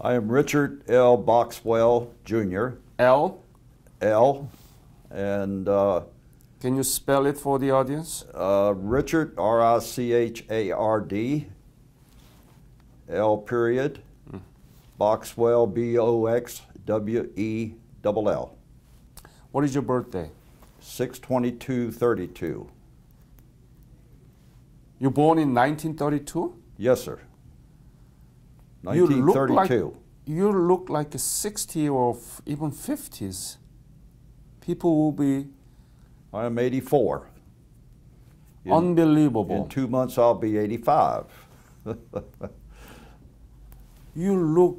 I am Richard L. Boxwell Jr. L. L. And uh, Can you spell it for the audience? uh, Richard, R I C H A R D, L period, Boxwell, B O X W E double L, What is your birthday? 62232. You born in 1932? Yes, sir. You look like you look like a 60 or even 50s. People will be I am 84. In, unbelievable. in two months, I'll be 85. you look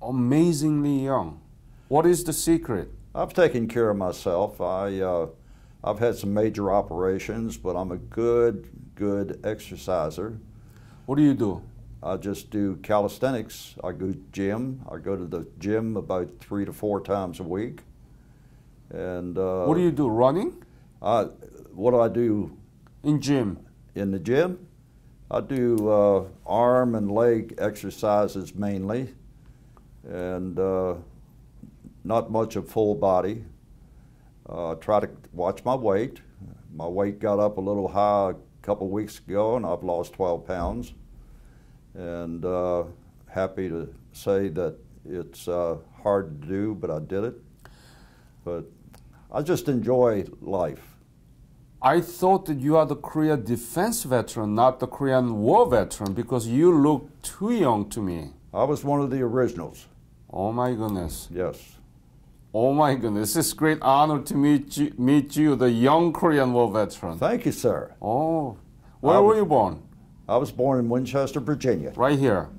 amazingly young. What is the secret? I've taken care of myself. I, uh, I've had some major operations, but I'm a good, good exerciser. What do you do? I just do calisthenics. I go gym. I go to the gym about three to four times a week. And uh, what do you do? Running? I, what do I do In gym? in the gym? I do uh, arm and leg exercises mainly, and uh, not much of full body. Uh, try to watch my weight. My weight got up a little high a couple weeks ago, and I've lost 12 pounds. And uh, happy to say that it's uh, hard to do, but I did it. But I just enjoy life. I thought that you are the Korean defense veteran, not the Korean war veteran, because you look too young to me. I was one of the originals. Oh my goodness. Yes. Oh my goodness. It's a great honor to meet you, meet you the young Korean war veteran. Thank you, sir. Oh. Where were you born? I was born in Winchester, Virginia. Right here.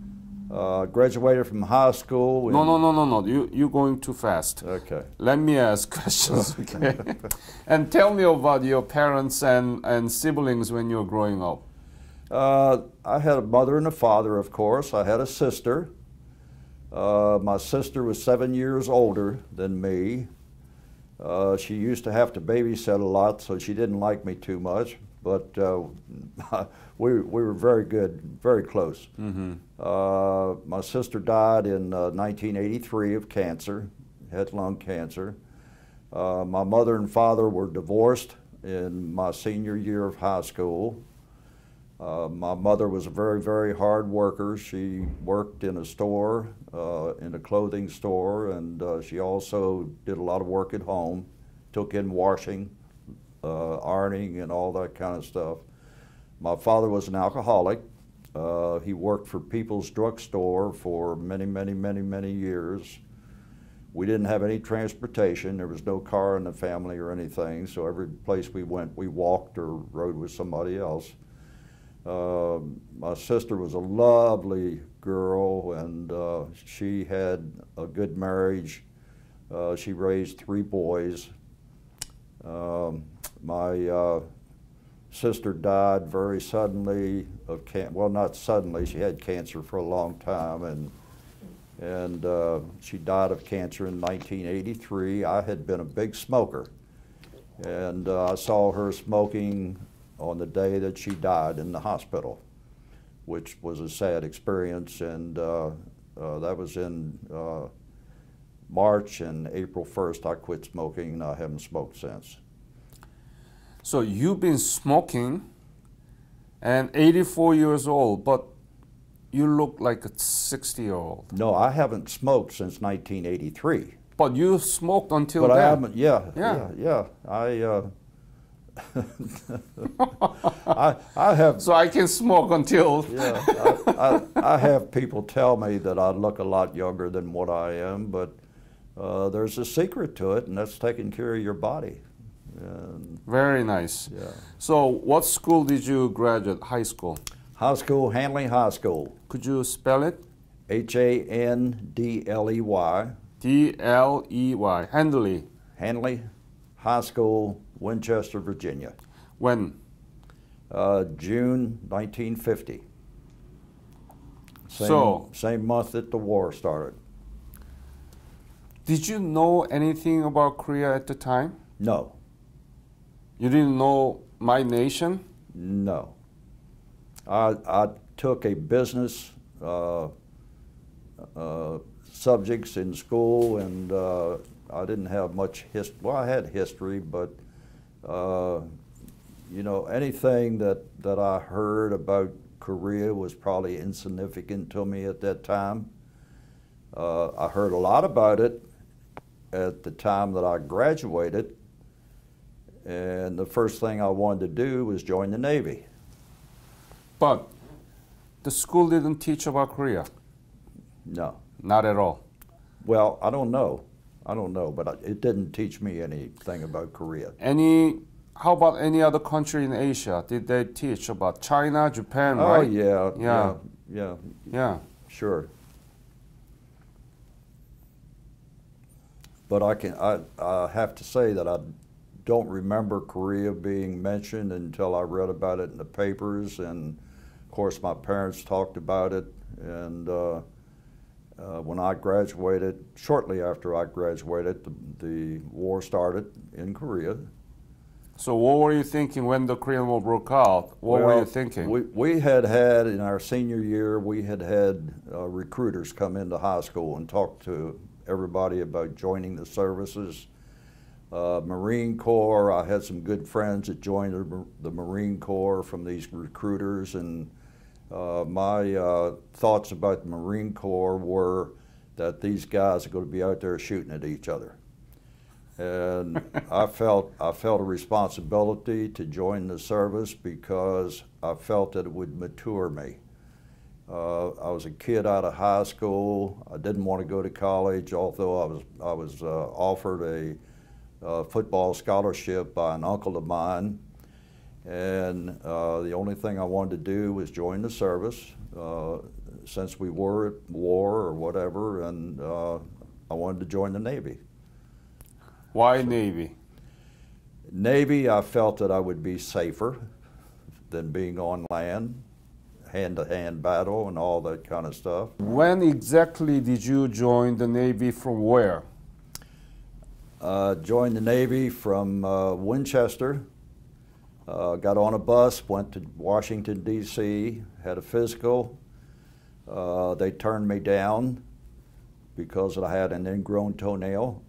Uh, graduated from high school. No, no, no, no, no. You, you're going too fast. Okay. Let me ask questions, okay? and tell me about your parents and, and siblings when you were growing up. Uh, I had a mother and a father, of course. I had a sister. Uh, my sister was seven years older than me. Uh, she used to have to babysit a lot, so she didn't like me too much. But uh, we, we were very good, very close. Uh, my sister died in uh, 1983 of cancer, had lung cancer. Uh, my mother and father were divorced in my senior year of high school. Uh, my mother was a very, very hard worker. She worked in a store, uh, in a clothing store, and uh, she also did a lot of work at home, took in washing, uh, ironing, and all that kind of stuff. My father was an alcoholic. Uh, he worked for People's Drug Store for many, many, many, many years. We didn't have any transportation. There was no car in the family or anything, so every place we went, we walked or rode with somebody else. Uh, my sister was a lovely girl, and uh, she had a good marriage. Uh, she raised three boys. Um, my uh, sister died very suddenly of can well not suddenly she had cancer for a long time and and uh, she died of cancer in 1983 i had been a big smoker and uh, i saw her smoking on the day that she died in the hospital which was a sad experience and uh, uh, that was in uh, march and april 1st i quit smoking and i haven't smoked since So you've been smoking and 84 years old, but you look like a 60 year old. No, I haven't smoked since 1983. But you smoked until But I haven't. Yeah, Yeah. yeah, yeah. I, uh, I, I have. So I can smoke until. Yeah, I, I, I have people tell me that I look a lot younger than what I am, but uh, there's a secret to it, and that's taking care of your body. And, Very nice. yeah. So, what school did you graduate? High school. High school, Handley High School, Could you spell it? H A N D L E Y, D L E Y. Handley. Hanley High School, Winchester, Virginia. When? Uh, June 1950. Same, So- same month that the war started. Did you know anything about Korea at the time? No, You didn't know my nation? no. I, I took a business uh, uh, subjects in school, and uh, I didn't have much history. Well, I had history, but uh, you know, anything that, that I heard about Korea was probably insignificant to me at that time. Uh, I heard a lot about it at the time that I graduated, and the first thing I wanted to do was join the Navy. But the school didn't teach about Korea. No. Not at all. Well, I don't know. I don't know, but I- it didn't teach me anything about Korea. Any how about any other country in Asia? Did they teach about China, Japan, Oh, right? yeah, Yeah. yeah, yeah, Yeah. sure. But I can, I, I have to say that I don't remember Korea being mentioned until I read about it in the papers, and of course my parents talked about it. And uh, uh, when I graduated, shortly after I graduated, the, the war started in Korea. So what were you thinking when the Korean War broke out? What were you thinking? We, we had had, in our senior year, we had had uh, recruiters come into high school and talk to everybody about joining the services. Uh, Marine Corps, I had some good friends that joined the, the Marine Corps from these recruiters, and uh, my uh, thoughts about the Marine Corps were that these guys are going to be out there shooting at each other and I felt I felt a responsibility to join the service because I felt that it would mature me. Uh, I was a kid out of high school. I didn't want to go to college, although I was I was uh, offered a uh, football scholarship by an uncle of mine, and uh, the only thing I wanted to do was join the service. Uh, since we were at war or whatever, and uh, I wanted to join the Navy. Why Navy? Navy, I felt that I would be safer than being on land, hand to hand battle, and all that kind of stuff. When exactly did you join the Navy from where? Uh, joined the Navy from uh, Winchester, uh, got on a bus, went to Washington, D.C., had a physical. Uh, they turned me down because I had an ingrown toenail.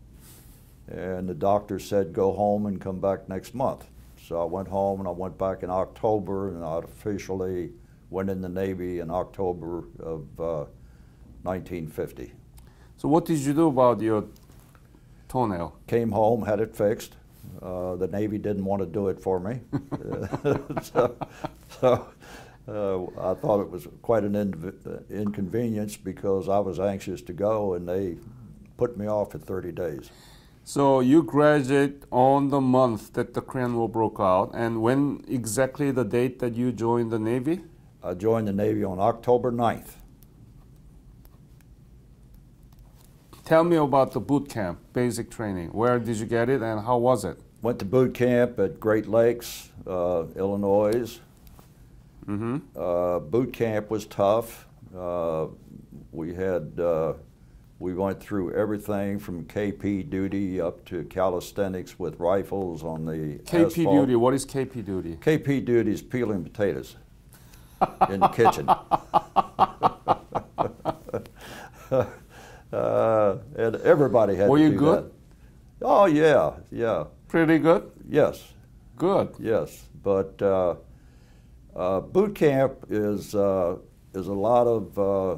And the doctor said, go home and come back next month. So I went home and I went back in October and I officially went in the Navy in October of uh, 1950. So what did you do about your toenail? Came home, had it fixed. Uh, the Navy didn't want to do it for me. so so uh, I thought it was quite an inv- inconvenience because I was anxious to go and they put me off for 30 days. So you graduate on the month that the Korean War broke out, and when exactly the date that you joined the Navy? I joined the Navy on October 9th. Tell me about the boot camp, basic training. Where did you get it, and how was it? Went to boot camp at Great Lakes, uh, Illinois. Mm-hmm. Uh, boot camp was tough. Uh, we had uh, we went through everything from KP duty up to calisthenics with rifles on the KP asphalt. duty. What is KP duty? KP duty is peeling potatoes in the kitchen. uh, and everybody had Were to you do good? that. Oh yeah, yeah, Pretty good. yes. Good. Yes, but uh, uh, boot camp is uh, is a lot of uh,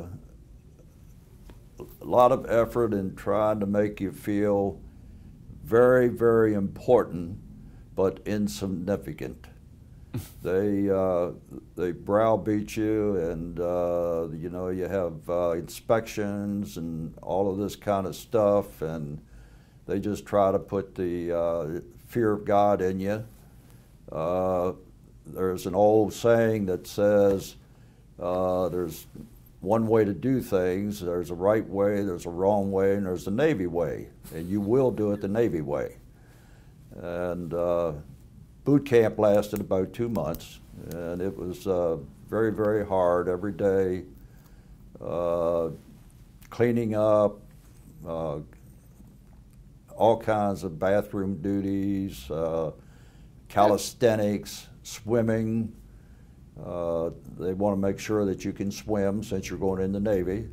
a lot of effort in trying to make you feel very, very important, but insignificant. they uh, they browbeat you, and uh, you know you have uh, inspections and all of this kind of stuff, and they just try to put the uh, fear of God in you. Uh, there's an old saying that says uh, there's one way to do things. There's a right way, there's a wrong way, and there's the Navy way. And you will do it the Navy way. And boot camp lasted about two months, and it was uh, very, very hard every day. Uh, cleaning up, uh, all kinds of bathroom duties, uh, calisthenics, swimming. Uh, they want to make sure that you can swim since you're going in the Navy.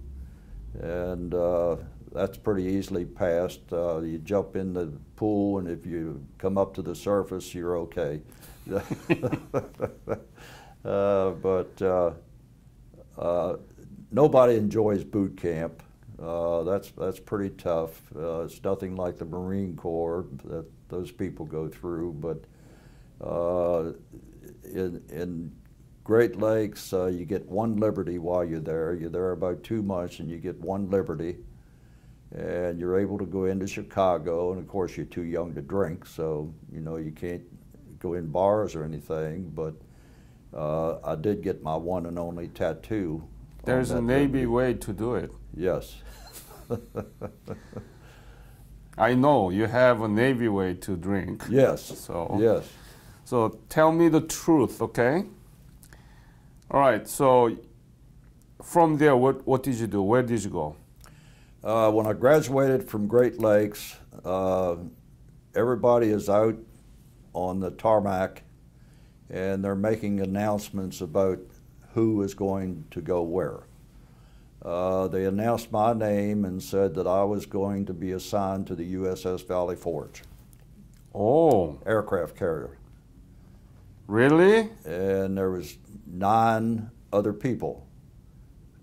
and uh, that's pretty easily passed. You jump in the pool, and if you come up to the surface, you're okay. uh, but uh, uh, nobody enjoys boot camp. Uh, that's that's pretty tough. Uh, it's nothing like the Marine Corps that those people go through. But uh, in in Great Lakes, you get one liberty while you're there. You're there about two months, and you get one liberty, and you're able to go into Chicago. And of course, you're too young to drink, so you know you can't go in bars or anything. But uh, I did get my one and only tattoo. on There's a Navy way to do it. Yes. I know you have a Navy way to drink. Yes. So Yes. So tell me the truth, okay? All right. So from there, what what did you do? Where did you go? Uh, when I graduated from Great Lakes, uh, everybody is out on the tarmac and they're making announcements about who is going to go where. Uh, they announced my name and said that I was going to be assigned to the USS Valley Forge Oh, aircraft carrier. really? and there was nine other people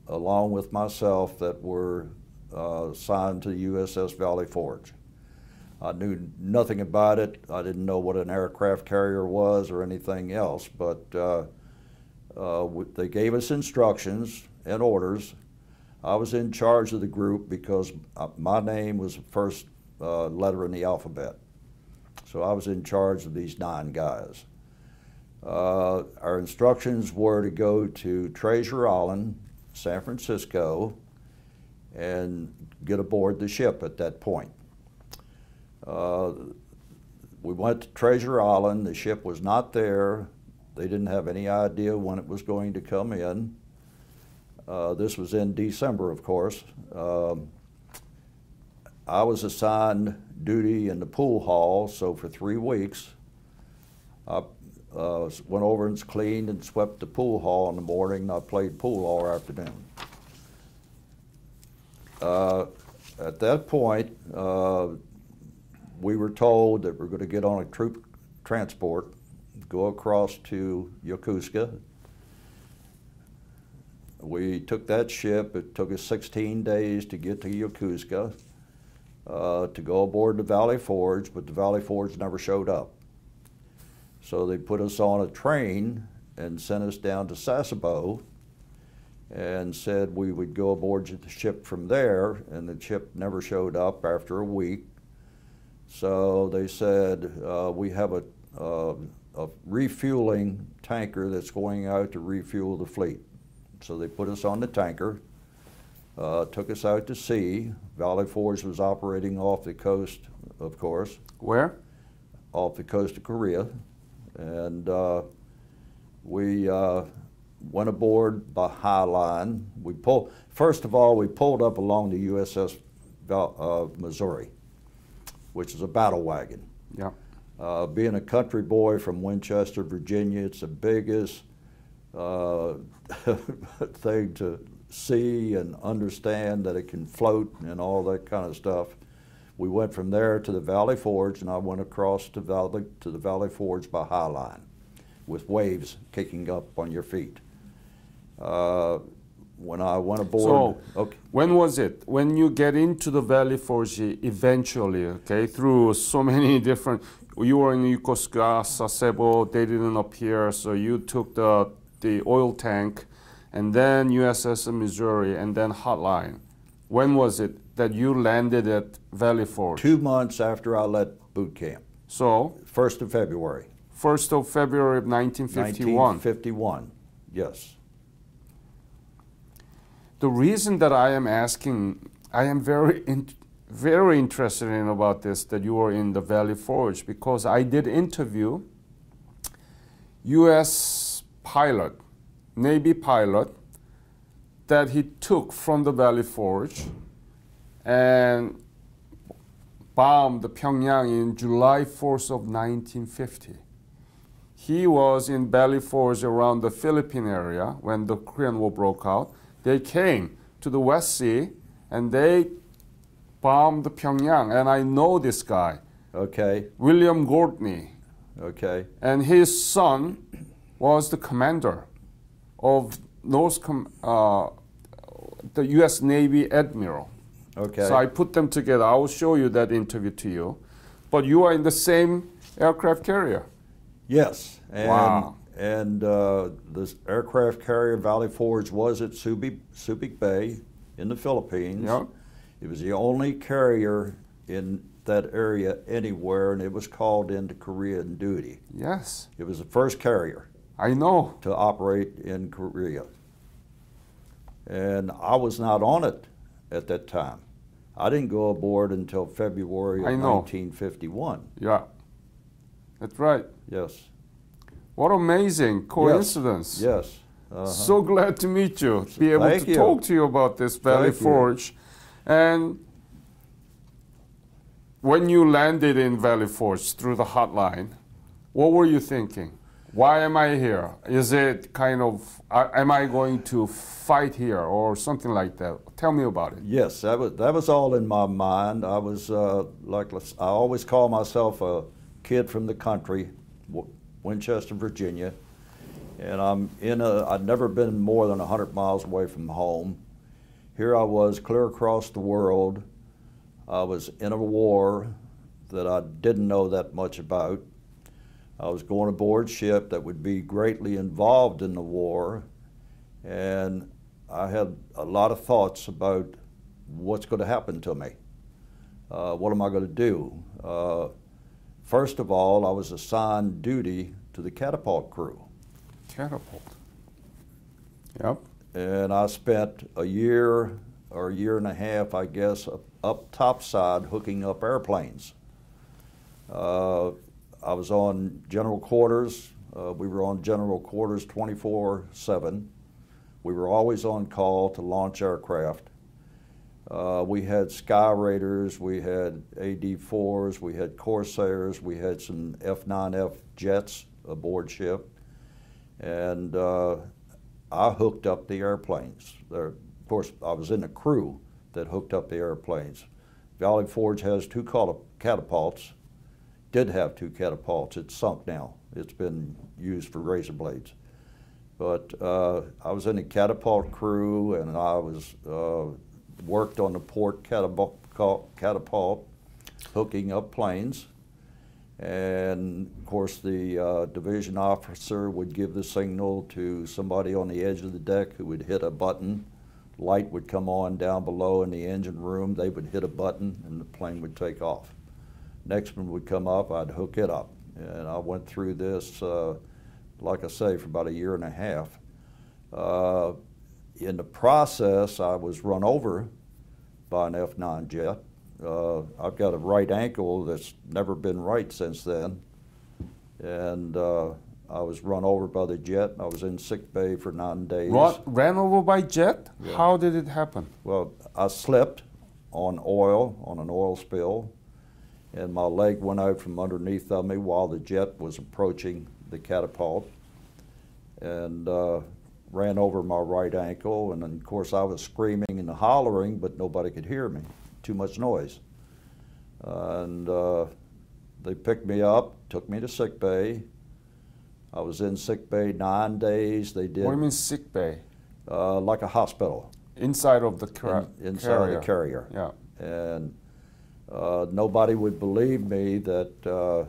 along with myself that were uh, assigned to the USS Valley Forge. I knew nothing about it. I didn't know what an aircraft carrier was or anything else, but uh, uh, they gave us instructions and orders. I was in charge of the group because uh, my name was the first uh, letter in the alphabet. So I was in charge of these nine guys. Uh, our instructions were to go to Treasure Island, San Francisco, and get aboard the ship at that point. Uh, we went to Treasure Island. The ship was not there. They didn't have any idea when it was going to come in. Uh, this was in December, of course. Um, I was assigned duty in the pool hall, so for three weeks, I uh, went over and cleaned and swept the pool hall in the morning. I played pool all afternoon. Uh, at that point, uh, we were told that we're going to get on a troop transport, go across to Yokosuka. We took that ship. It took us 16 days to get to Yokosuka uh, to go aboard the Valley Forge, but the Valley Forge never showed up. So they put us on a train and sent us down to Sasebo and said we would go aboard the ship from there, and the ship never showed up after a week. So they said, uh, we have a, uh, a refueling tanker that's going out to refuel the fleet. So they put us on the tanker, uh, took us out to sea. Valley Forge was operating off the coast, of course, Where? off the coast of Korea. And uh, we uh, went aboard by High Line. We pulled, first of all, we pulled up along the USS Val, uh, Missouri, which is a battle wagon. Yeah. Uh, being a country boy from Winchester, Virginia, it's the biggest uh, thing to see and understand that it can float and all that kind of stuff. We went from there to the Valley Forge, and I went across to Valley to the Valley Forge by High Line, with waves kicking up on your feet. Uh, when I went aboard, So, okay, when was it? When you get into the Valley Forge eventually, okay, through so many different. You were in Yokosuka, Sasebo, they didn't appear, so you took the, the oil tank, and then USS Missouri, and then High Line. When was it that you landed at Valley Forge? two months after I left boot camp, So, first of February, 1st of February of 1951. 1951. Yes. The reason that I am asking, I am very, in, very interested in about this that you were in the Valley Forge because I did interview U.S. pilot, Navy pilot, that he took from the Valley Forge and bombed the Pyongyang in July 4th of 1950. He was in Valley Forge around the Philippine area when the Korean War broke out. They came to the West Sea and they bombed Pyongyang. And I know this guy, Okay, William Gortney, okay, and his son was the commander of North Com- uh, the U.S. Navy admiral. okay. So I put them together. I will show you that interview to you. But you are in the same aircraft carrier. Yes, and Wow. And uh, this aircraft carrier Valley Forge was at Subic, Subic Bay in the Philippines. Yeah. It was the only carrier in that area anywhere, and it was called into Korean duty. Yes, It was the first carrier I know. to operate in Korea, and I was not on it at that time. I didn't go aboard until February of I know. 1951. Yeah, that's right. Yes. What amazing coincidence. Yes. Uh-huh. So glad to meet you, be able Thank to you. talk to you about this Valley Thank you. Forge. And when you landed in Valley Forge through the hotline, what were you thinking? Why am I here? Is it kind of, uh, am I going to fight here or something like that? Tell me about it. Yes, that was that was all in my mind. I was uh, like I always call myself a kid from the country, Winchester, Virginia, and I'm in a. I'd never been more than hundred miles away from home. Here I was, clear across the world. I was in a war that I didn't know that much about. I was going aboard ship that would be greatly involved in the war, and I had a lot of thoughts about what's going to happen to me. Uh, what am I going to do? Uh, first of all, I was assigned duty to the catapult crew, Catapult. Yep. and I spent a year or a year and a half, I guess, up, up topside hooking up airplanes. Uh, I was on general quarters. Uh, we were on general quarters 24 7. We were always on call to launch aircraft. Uh, we had Skyraiders, we had AD 4s, we had Corsairs, we had some F 9F jets aboard ship. And uh, I hooked up the airplanes. There, of course, I was in the crew that hooked up the airplanes. Valley Forge has two catapults, did have two catapults. It's sunk now, it's been used for razor blades. But uh, I was in the catapult crew and I was uh, worked on the port catapult, hooking up planes. And of course, the uh, division officer would give the signal to somebody on the edge of the deck who would hit a button. Light would come on down below in the engine room. They would hit a button and the plane would take off. Next one would come up, I'd hook it up. And I went through this, uh, like I say, for about a year and a half. Uh, in the process, I was run over by an F 9 jet. Uh, I've got a right ankle that's never been right since then. And uh, I was run over by the jet. I was in sick bay for nine days. What? Ran over by jet? Yeah. How did it happen? Well, I slipped on oil, on an oil spill, and my leg went out from underneath of me while the jet was approaching the catapult and uh, ran over my right ankle. And then, of course, I was screaming and hollering, but nobody could hear me. Too much noise. and uh, they picked me up, took me to sick bay. I was in sick bay nine days. They did What do you mean sick bay? uh, like a hospital Inside of the car- in- inside carrier. the carrier. Yeah. and uh, nobody would believe me that uh,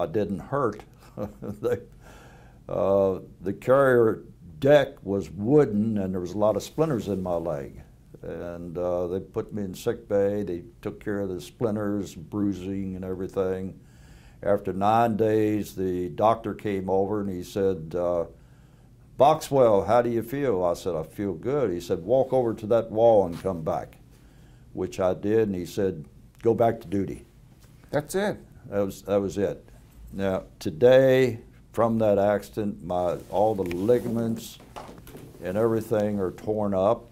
I didn't hurt. they, uh, the carrier deck was wooden, and there was a lot of splinters in my leg. And uh, they put me in sick bay. They took care of the splinters, bruising, and everything. After nine days, the doctor came over and he said, uh, Boxwell, how do you feel? I said, I feel good. He said, walk over to that wall and come back, which I did. And he said, go back to duty. That's it. That was that was it. Now today, from that accident, my all the ligaments and everything are torn up.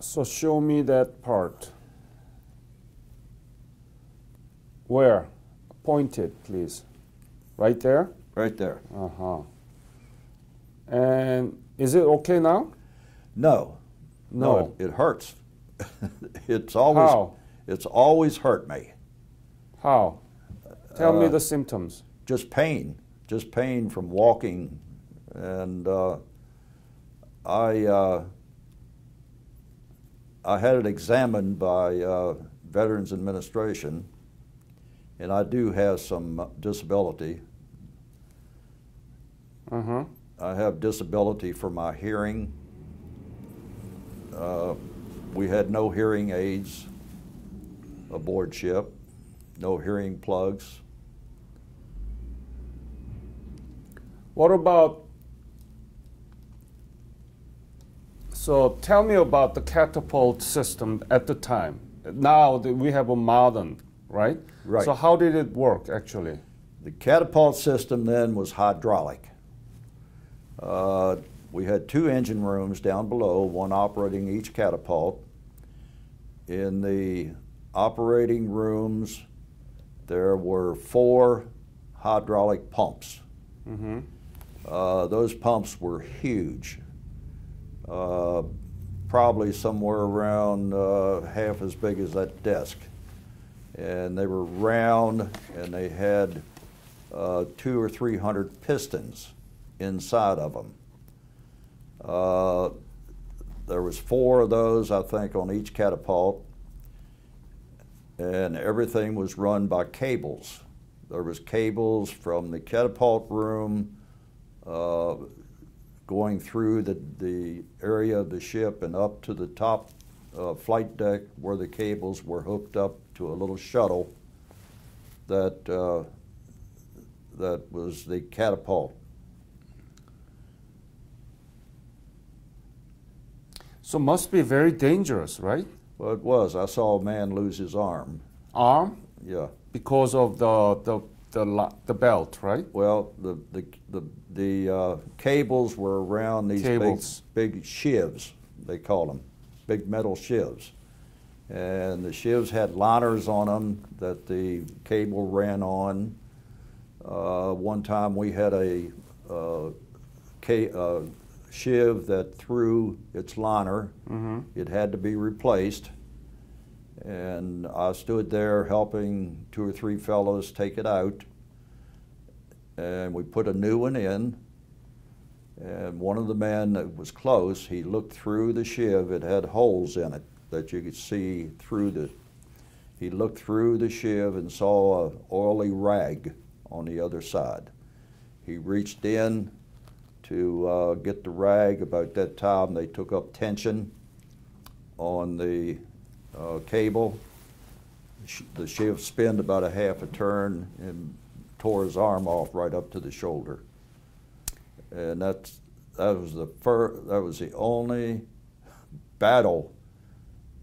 So show me that part. Where? Point it, please. Right there? Right there. Uh huh. And is it okay now? No, No. it, it hurts. it's always How? it's always hurt me. How? Tell me Uh, the symptoms. Just pain, just pain from walking, and uh, I uh, I had it examined by uh, Veterans Administration, and I do have some disability. Uh huh. I have disability for my hearing. Uh, we had no hearing aids aboard ship, no hearing plugs. What about? So tell me about the catapult system at the time. Now that we have a modern, right? Right. So how did it work actually? The catapult system then was hydraulic. Uh, we had two engine rooms down below, one operating each catapult. In the operating rooms, there were four hydraulic pumps. Mm-hmm. Uh, those pumps were huge, uh, probably somewhere around uh, half as big as that desk. And they were round and they had uh, two or three hundred pistons inside of them. Uh, there was four of those, I think, on each catapult, and everything was run by cables. There was cables from the catapult room uh, going through the, the area of the ship and up to the top uh, flight deck where the cables were hooked up to a little shuttle that, uh, that was the catapult. So must be very dangerous, right? Well, it was. I saw a man lose his arm. Arm Yeah. because of the the the, la- the belt, right? Well, the the the, the uh, cables were around these Cables. big big shivs. They call them big metal shivs, and the shivs had liners on them that the cable ran on. Uh, one time we had a uh, ca- uh, shiv that threw its liner. Mm-hmm. It had to be replaced. And I stood there helping two or three fellows take it out. And we put a new one in. And one of the men that was close, he looked through the shiv. It had holes in it that you could see through the. He looked through the shiv and saw a oily rag on the other side. He reached in to uh, get the rag. About that time, they took up tension on the uh, cable. Sh- The shiv spinned about a half a turn and tore his arm off right up to the shoulder. And that's that was the fir- that was the only battle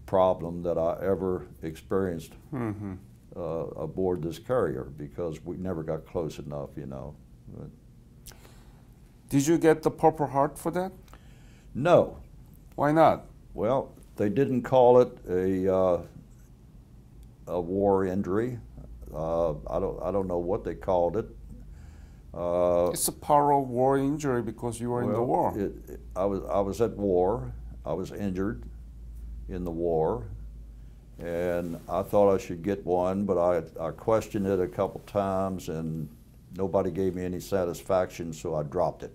problem that I ever experienced Mm-hmm. uh, aboard this carrier because we never got close enough, you know. But Did you get the Purple Heart for that? no, Why not? Well, they didn't call it a, uh, a war injury. Uh, I don't I don't know what they called it. Uh, It's a part of war injury because you were in the war. It, it- I was I was at war. I was injured in the war, and I thought I should get one, but I I questioned it a couple times, and nobody gave me any satisfaction, so I dropped it.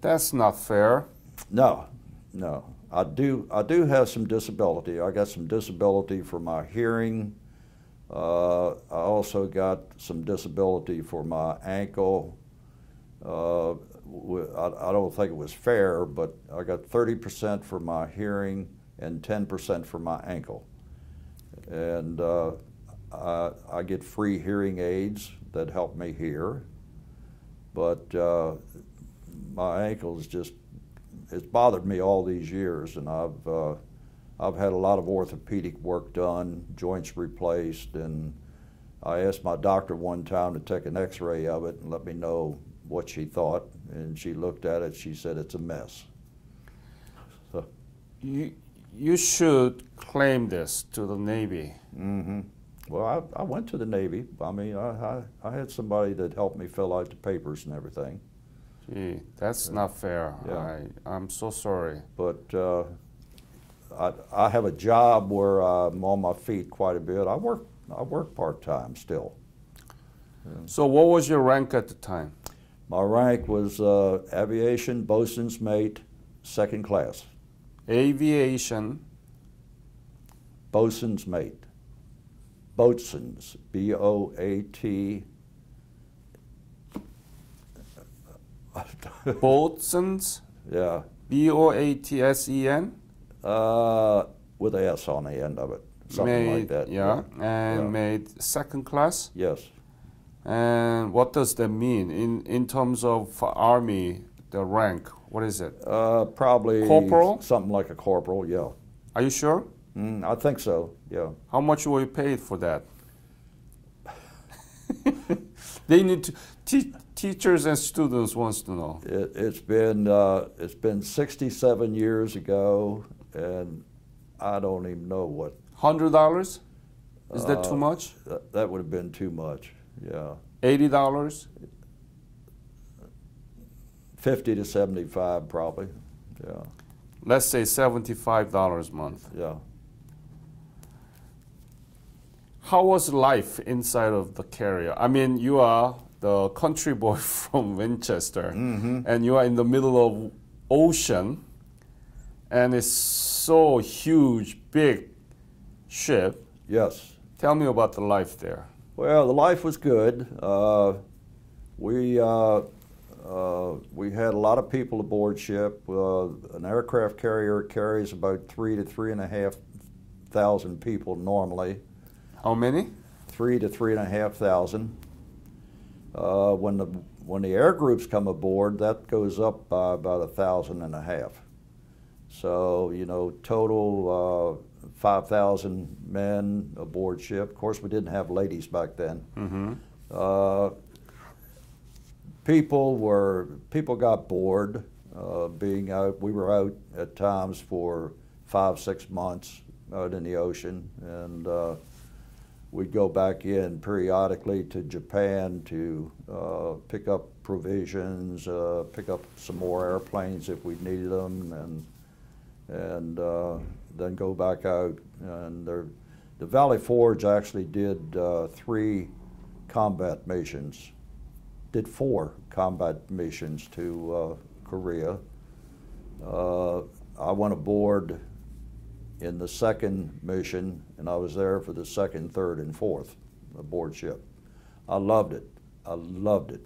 That's not fair. No, no. I do. I do have some disability. I got some disability for my hearing. Uh, I also got some disability for my ankle. Uh, I, I don't think it was fair, but I got 30% for my hearing and 10% for my ankle. And uh, I, I get free hearing aids that help me hear. But uh, my ankle's just it's bothered me all these years, and I've uh, I've had a lot of orthopedic work done, joints replaced, and I asked my doctor one time to take an X-ray of it and let me know what she thought, and she looked at it. She said it's a mess. So, You you should claim this to the Navy. hmm well, I, I went to the Navy. I mean, I, I I had somebody that helped me fill out the papers and everything. Gee, that's not fair. Yeah. I I'm so sorry. But uh, I, I have a job where I'm on my feet quite a bit. I work I work part time still. So what was your rank at the time? My rank was uh, aviation bosun's mate, second class. Aviation Bosun's mate. Boatswain's, B O A T. boatswain's yeah, B O A T S E N uh, with a S on the end of it, something made like that. yeah, and Yeah. made second class. Yes. And what does that mean in in terms of army the rank? What is it? Uh, probably Corporal? something like a corporal. Yeah. Are you sure? Mm, I think so. Yeah. How much were you paid for that? they need to te- teachers and students wants to know. It, it's been uh, it's been 67 years ago, and I don't even know what Hundred dollars? Is that too Uh, much? that, that would have been too much. Yeah, Eighty dollars? 50 to 75 probably. Yeah, Let's say seventy-five dollars a month. yeah. How was life inside of the carrier? I mean, you are the country boy from Winchester, and you are in the middle of ocean, and it's so huge, big ship. Yes. Tell me about the life there. Well, the life was good. Uh, we uh, uh, we had a lot of people aboard ship. Uh, an aircraft carrier carries about three to three and a half thousand people normally. How many? Three to three and a half thousand. Uh, when the when the air groups come aboard, that goes up by about a thousand and a half. So you know, total uh, five thousand men aboard ship. Of course, we didn't have ladies back then. Mm-hmm. Uh, people were people got bored uh, being out. We were out at times for five, six months out in the ocean, and uh, we'd go back in periodically to Japan to uh, pick up provisions, uh, pick up some more airplanes if we needed them, and and uh, then go back out. And there, the Valley Forge actually did uh, three combat missions, did four combat missions to uh, Korea. Uh, I went aboard in the second mission, and I was there for the second, third, and fourth aboard ship. I loved it. I loved it.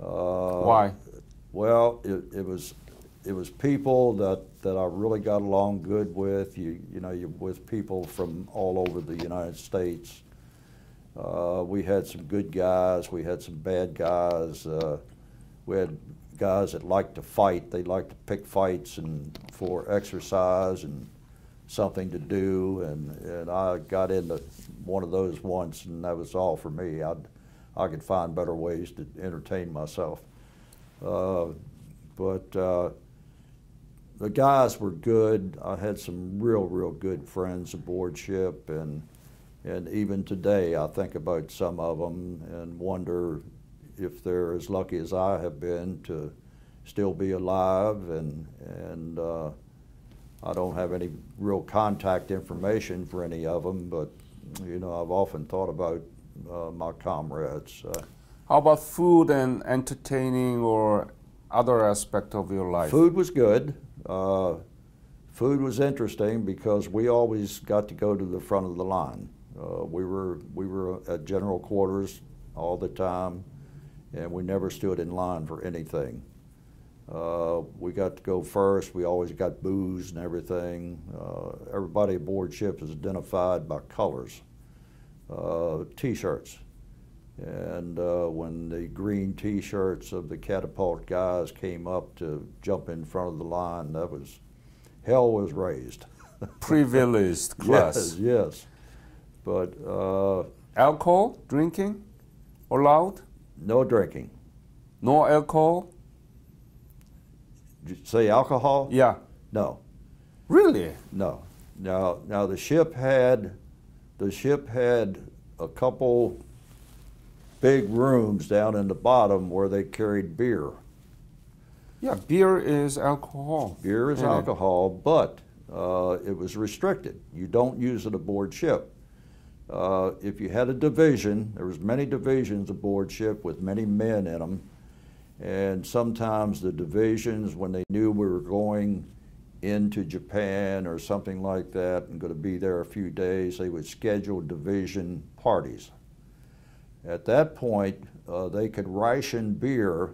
Uh, Why? Well, it, it was it was people that, that I really got along good with. You you know, you with people from all over the United States. Uh, we had some good guys. We had some bad guys. Uh, we had guys that liked to fight. They liked to pick fights and for exercise and something to do. And, and I got into one of those once, and that was all for me. I I could find better ways to entertain myself. Uh, but uh, the guys were good. I had some real, real good friends aboard ship, and and even today I think about some of them and wonder if they're as lucky as I have been to still be alive. And and uh, I don't have any real contact information for any of them, but you know I've often thought about uh, my comrades. Uh, How about food and entertaining or other aspect of your life? Food was good. Uh, food was interesting because we always got to go to the front of the line. Uh, we were we were at general quarters all the time, and we never stood in line for anything. Uh, we got to go first. We always got booze and everything. Uh, everybody aboard ship is identified by colors, uh, T-shirts. And uh, when the green T-shirts of the catapult guys came up to jump in front of the line, that was hell was raised. Privileged class. Yes, yes. But uh, Alcohol, drinking, allowed? no drinking. No alcohol? Say alcohol? Yeah. No, Really? no. Now, now the ship had, the ship had a couple big rooms down in the bottom where they carried beer. Yeah, beer is alcohol. Beer is Yeah. alcohol, but uh, it was restricted. You don't use it aboard ship. Uh, if you had a division, there was many divisions aboard ship with many men in them, and sometimes the divisions, when they knew we were going into Japan or something like that and going to be there a few days, they would schedule division parties. At that point, uh, they could ration beer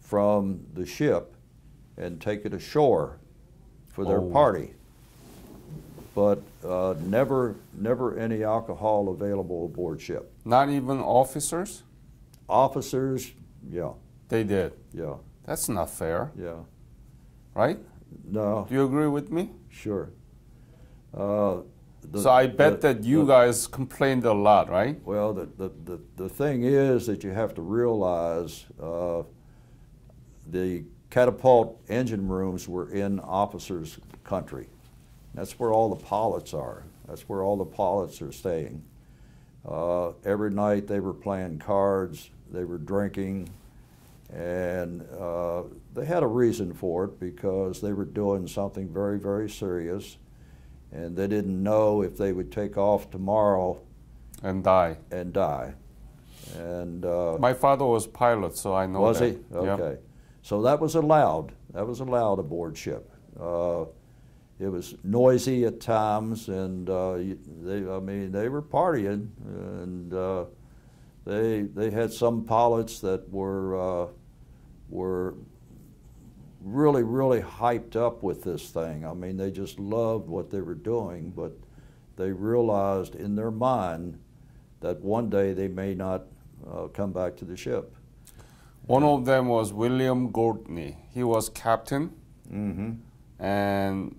from the ship and take it ashore for their Oh. party. But uh, never, never any alcohol available aboard ship. Not even officers? Officers, yeah, They did. yeah, That's not fair, yeah. right? No, Do you agree with me? sure. Uh, the- so I bet the- that you the- guys complained a lot, right? Well, the, the, the, the thing is that you have to realize uh, the catapult engine rooms were in officers' country. That's where all the pilots are. That's where all the pilots are staying. Uh, every night they were playing cards, they were drinking, and uh, they had a reason for it because they were doing something very, very serious, and they didn't know if they would take off tomorrow And die. and die. And uh, My father was pilot, so I know was that. he? Yeah. Okay. So that was allowed. That was allowed aboard ship. Uh, it was noisy at times, and uh, they, I mean, they were partying, and uh, they they had some pilots that were uh, were really really hyped up with this thing. I mean, they just loved what they were doing, but they realized in their mind that one day they may not uh, come back to the ship. One of them was William Courtney. He was captain, Mm-hmm. and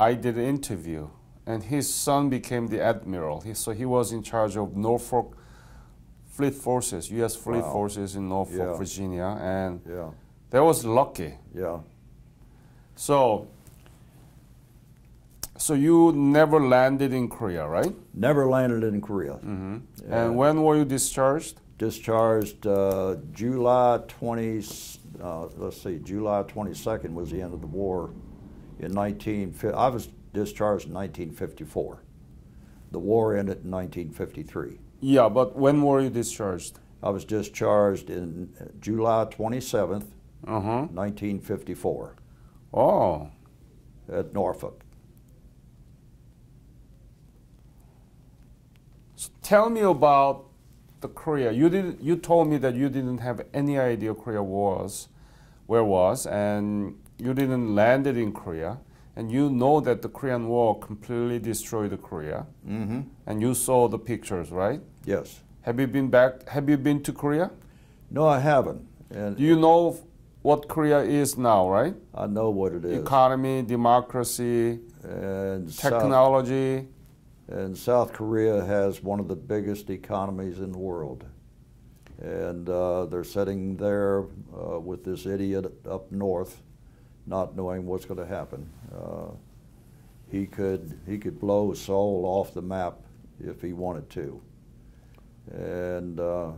I did an interview, and his son became the admiral. He, so he was in charge of Norfolk Fleet Forces, U.S. Fleet Wow. Forces in Norfolk, Yeah. Virginia, and Yeah, that was lucky. yeah. So, so you never landed in Korea, right? Never landed in Korea. Mm-hmm. Yeah. And when were you discharged? Discharged uh, July 20, uh, let's see, July 22nd was the end of the war in 19, I was discharged in 1954. The war ended in 1953. Yeah, but when were you discharged? I was discharged in uh, July 27th, Uh huh. 1954 Oh, at Norfolk. so tell me about the Korea. You did. You told me that you didn't have any idea Korea was, where was, and you didn't landed in Korea, and you know that the Korean War completely destroyed Korea, Mm-hmm. and you saw the pictures, right? Yes. Have you been back? Have you been to Korea? No, I haven't. And Do you know what Korea is now, right? I know what it is. Economy, democracy, and South, technology. and South Korea has one of the biggest economies in the world. And uh, they're sitting there uh, with this idiot up north, not knowing what's going to happen. Uh, he could he could blow Seoul off the map if he wanted to. And uh,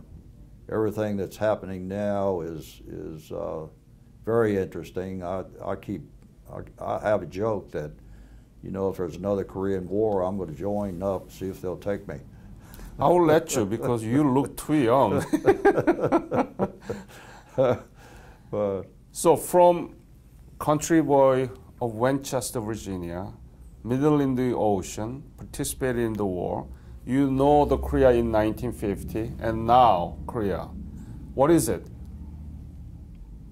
everything that's happening now is is uh, very interesting. I, I keep I, I have a joke that you know if there's another Korean War, I'm going to join up see if they'll take me. I will let you because you look too young. But so from country boy of Winchester, Virginia, middle in the ocean, participated in the war. You know the Korea in 1950 and now Korea. What is it?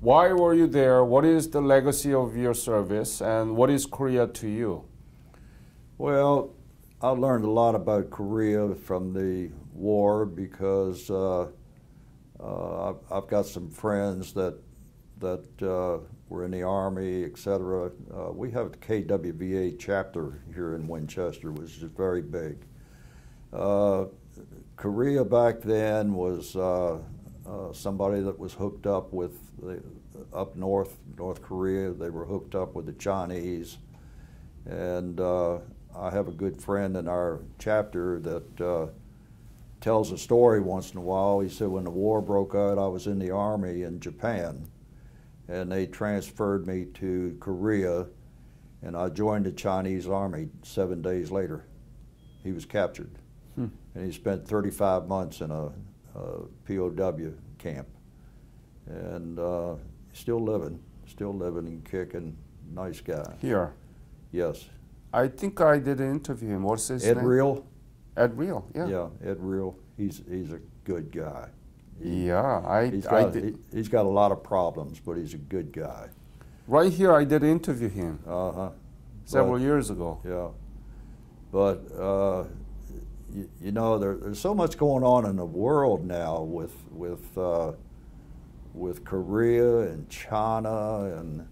Why were you there? What is the legacy of your service and what is Korea to you? Well, I learned a lot about Korea from the war because uh, uh, I've, got some friends that that uh, were in the army, etc. Uh, we have the KWVA chapter here in Winchester, which is very big. Uh, Korea back then was uh, uh, somebody that was hooked up with the, up north, North Korea. They were hooked up with the Chinese, and uh, I have a good friend in our chapter that uh, tells a story once in a while. He said when the war broke out, I was in the army in Japan, and they transferred me to Korea, and I joined the Chinese Army seven days later. He was captured, Hmm. and he spent 35 months in a, a POW camp, and uh, still living, still living and kicking. Nice guy. Here. Yes. I think I did an interview him. What's his Ed name? Real. Ed Real. Yeah. Yeah, Ed Real. He's he's a good guy. Yeah, I, He's I got, did. he, he's got a lot of problems, but he's a good guy. Right here, I did interview him Uh huh. several years ago. Yeah. But, uh, you, you know, there, there's so much going on in the world now with, with, uh, with Korea and China and,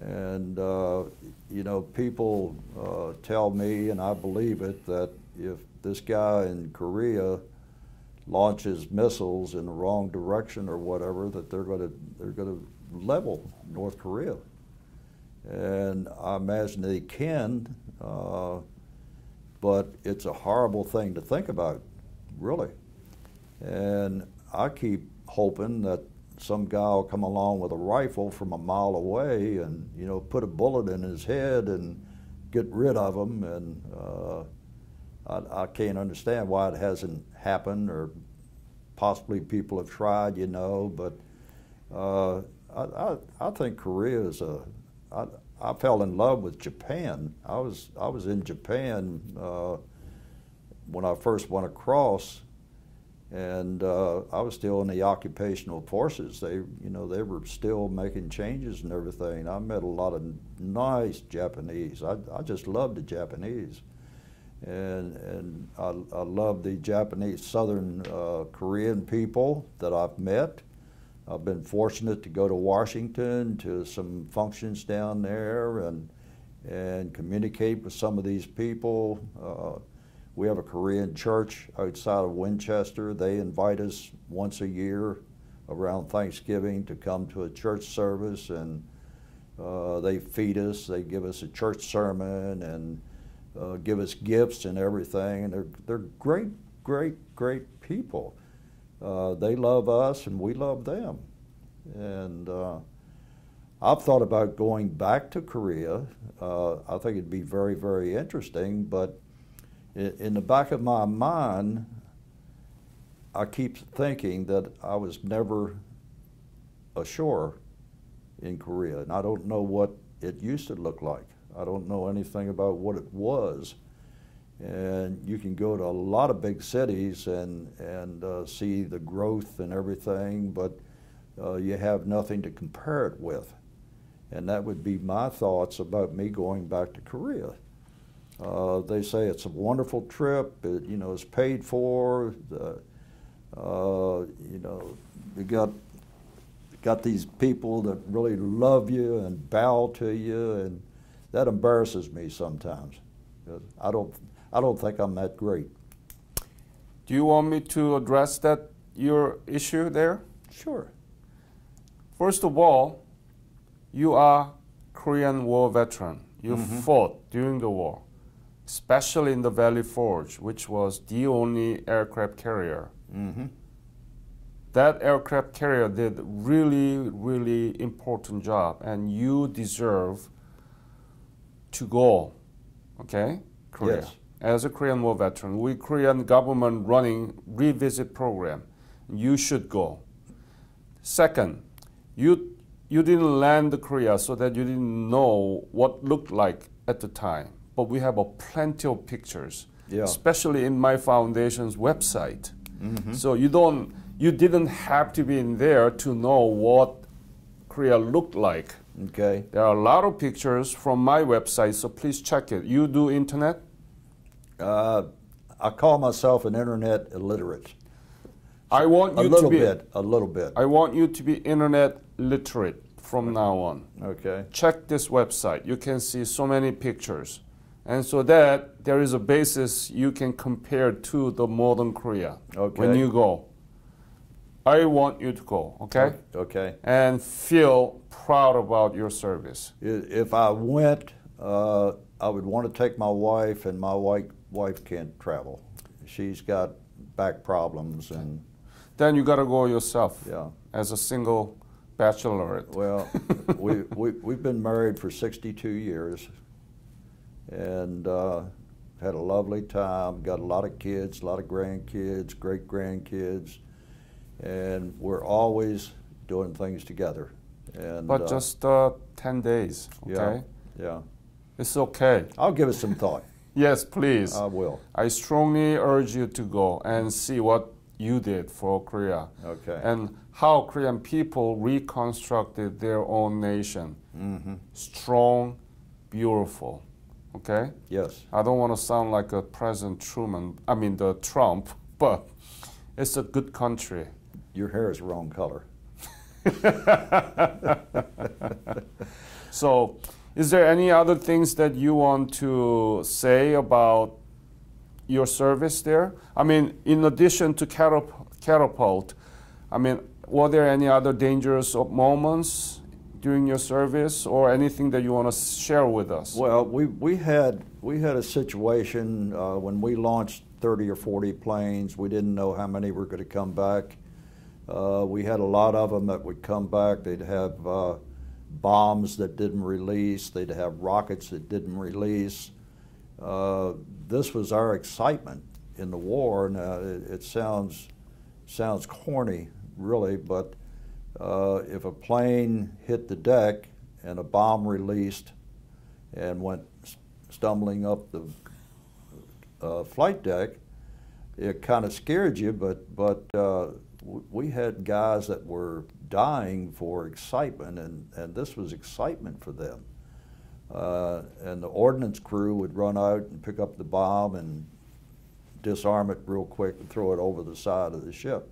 and uh, you know, people uh, tell me, and I believe it, that if this guy in Korea launches missiles in the wrong direction or whatever, that they're going to they're going to level North Korea. And I imagine they can, uh, but it's a horrible thing to think about, really. And I keep hoping that some guy will come along with a rifle from a mile away and you know put a bullet in his head and get rid of him. And uh, I, I can't understand why it hasn't happened, or possibly people have tried, you know. But uh, I, I, I think Korea is a. I, I fell in love with Japan. I was I was in Japan uh, when I first went across, and uh, I was still in the occupational forces. They, you know, they were still making changes and everything. I met a lot of nice Japanese. I, I just loved the Japanese, and and I, I love the Japanese Southern uh, Korean people that I've met. I've been fortunate to go to Washington to some functions down there and and communicate with some of these people. Uh, we have a Korean church outside of Winchester. They invite us once a year around Thanksgiving to come to a church service, and uh, they feed us. They give us a church sermon and uh, give us gifts and everything. And they're they're great, great, great people. Uh, they love us, and we love them. And uh, I've thought about going back to Korea. Uh, I think it'd be very, very interesting, but in the back of my mind, I keep thinking that I was never ashore in Korea, and I don't know what it used to look like. I don't know anything about what it was. And you can go to a lot of big cities and, and uh, see the growth and everything, but uh, you have nothing to compare it with. And that would be my thoughts about me going back to Korea. Uh, they say it's a wonderful trip. It, you know, it's paid for. The, uh, you know, you got got these people that really love you and bow to you, and that embarrasses me sometimes. I don't I don't think I'm that great. Do you want me to address that your issue there? Sure. First of all, you are Korean War veteran. You fought during the war, especially in the Valley Forge, which was the only aircraft carrier. Mm-hmm. That aircraft carrier did really, really important job, and you deserve to go. Okay, Korea. Yes. As a Korean War veteran, we Korean government running revisit program. You should go. Second, you you didn't land Korea so that you didn't know what looked like at the time. But we have a plenty of pictures, Yeah. especially in my foundation's website. Mm-hmm. So you don't you didn't have to be in there to know what Korea looked like. Okay. There are a lot of pictures from my website, so please check it. You do internet? Uh, I call myself an internet illiterate. I want A you little to be bit. A little bit. I want you to be internet literate from now on. Okay. check this website. You can see so many pictures. And so that there is a basis you can compare to the modern Korea Okay. when you go. I want you to go, okay? Okay. And feel proud about your service. If I went, uh, I would want to take my wife, and my wife wife can't travel. She's got back problems, and Then you got to go yourself yeah. as a single bachelorette. Well, we, we we've been married for 62 years, and uh, had a lovely time. Got a lot of kids, a lot of grandkids, great grandkids, and we're always doing things together. And But uh, just uh, 10 days, okay? yeah. It's okay. I'll give it some thought. Yes, please. I will. I strongly urge you to go and see what you did for Korea Okay. and how Korean people reconstructed their own nation. hmm Strong, beautiful. Okay? Yes. I don't want to sound like a President Truman, I mean the Trump, but it's a good country. Your hair is the wrong color. So, is there any other things that you want to say about your service there? I mean, in addition to catap- catapult, I mean, were there any other dangerous moments during your service, or anything that you want to share with us? Well, we, we had we had a situation uh, when we launched 30 or 40 planes. We didn't know how many were going to come back. Uh, we had a lot of them that would come back. They'd have uh, bombs that didn't release. They'd have rockets that didn't release. Uh, this was our excitement in the war. Now it, it sounds sounds corny, really, but uh, if a plane hit the deck and a bomb released and went stumbling up the uh, flight deck, it kind of scared you. But but uh, we had guys that were dying for excitement, and, and this was excitement for them. Uh, and the ordnance crew would run out and pick up the bomb and disarm it real quick and throw it over the side of the ship.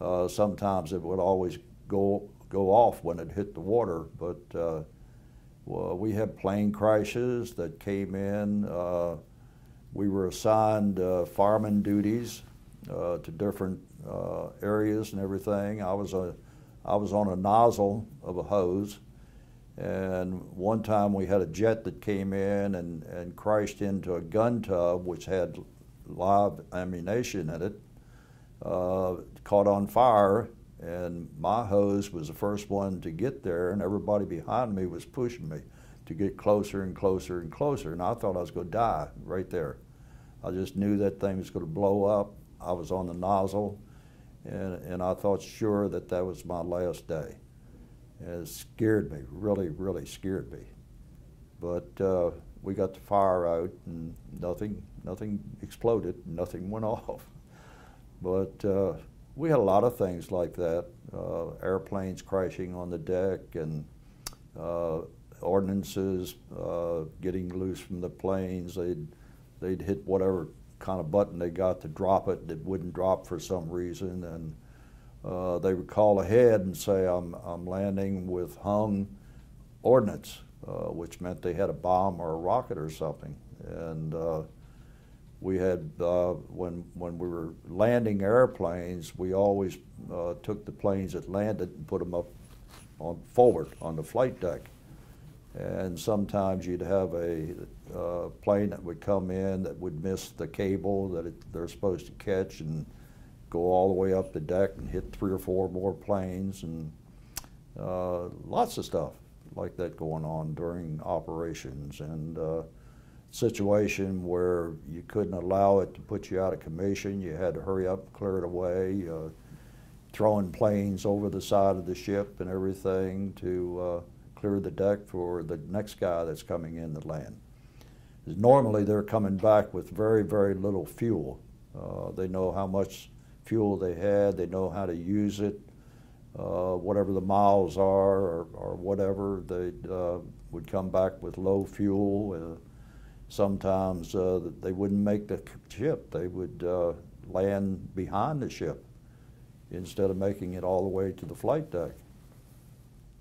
Uh, sometimes it would always go go off when it hit the water, but uh, well, we had plane crashes that came in. Uh, we were assigned uh, fireman duties uh, to different uh, areas and everything. I was a I was on a nozzle of a hose, and one time we had a jet that came in and, and crashed into a gun tub which had live ammunition in it. Uh, caught on fire, and my hose was the first one to get there, and everybody behind me was pushing me to get closer and closer and closer, and I thought I was going to die right there. I just knew that thing was going to blow up. I was on the nozzle, and, and I thought sure that that was my last day. And it scared me, really, really scared me. But uh, we got the fire out, and nothing, nothing exploded, nothing went off. But uh, we had a lot of things like that uh, airplanes crashing on the deck, and uh, ordnances uh, getting loose from the planes. They'd, they'd hit whatever kind of button they got to drop it, it wouldn't drop for some reason. And uh, they would call ahead and say, I'm, I'm landing with hung ordnance, uh, which meant they had a bomb or a rocket or something. And uh, we had uh, when when we were landing airplanes, we always uh, took the planes that landed and put them up on forward on the flight deck. And sometimes you'd have a uh, plane that would come in that would miss the cable that it, they're supposed to catch and go all the way up the deck and hit three or four more planes and uh, lots of stuff like that going on during operations and uh, situation where you couldn't allow it to put you out of commission. You had to hurry up, clear it away, uh, throwing planes over the side of the ship and everything to uh, clear the deck for the next guy that's coming in to land. Normally, they're coming back with very, very little fuel. Uh, they know how much fuel they had, they know how to use it, uh, whatever the miles are or, or whatever, they uh, would come back with low fuel. Uh, sometimes uh, they wouldn't make the ship, they would uh, land behind the ship instead of making it all the way to the flight deck.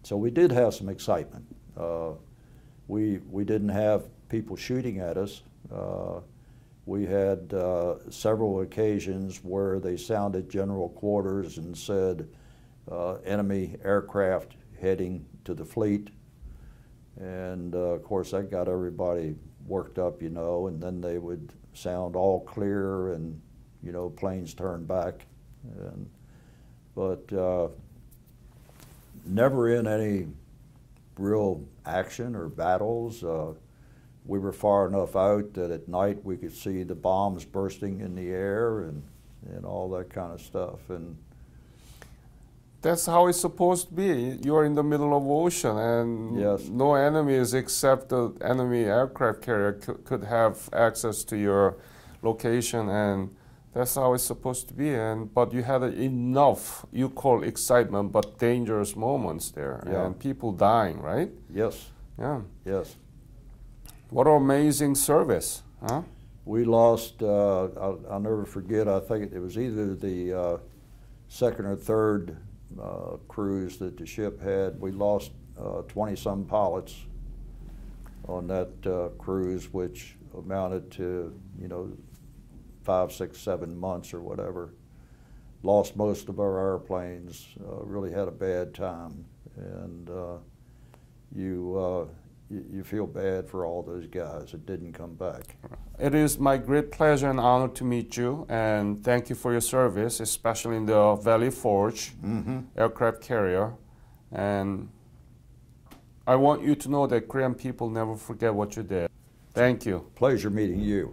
So we did have some excitement. Uh, we, we didn't have people shooting at us. Uh, we had uh, several occasions where they sounded general quarters and said, uh, enemy aircraft heading to the fleet. And uh, of course, that got everybody worked up, you know, and then they would sound all clear and, you know, planes turned back. And, but uh, never in any real action or battles. Uh, we were far enough out that at night we could see the bombs bursting in the air and, and all that kind of stuff. And That's how it's supposed to be. You're in the middle of ocean, and Yes. no enemies except the enemy aircraft carrier could, could have access to your location, and that's how it's supposed to be. And but you had enough, you call excitement, but dangerous moments there, Yeah. and people dying, right? yes, Yeah. yes. What an amazing service, huh? We lost, uh, I'll, I'll never forget, I think it was either the uh, second or third uh, cruise that the ship had. We lost 20 some pilots on that uh, cruise, which amounted to, you know, five, six, seven months or whatever. Lost most of our airplanes, uh, really had a bad time. And uh, you, uh, you, you feel bad for all those guys that didn't come back. It is my great pleasure and honor to meet you, and thank you for your service, especially in the Valley Forge Mm-hmm. aircraft carrier. And I want you to know that Korean people never forget what you did. Thank you. Pleasure meeting you.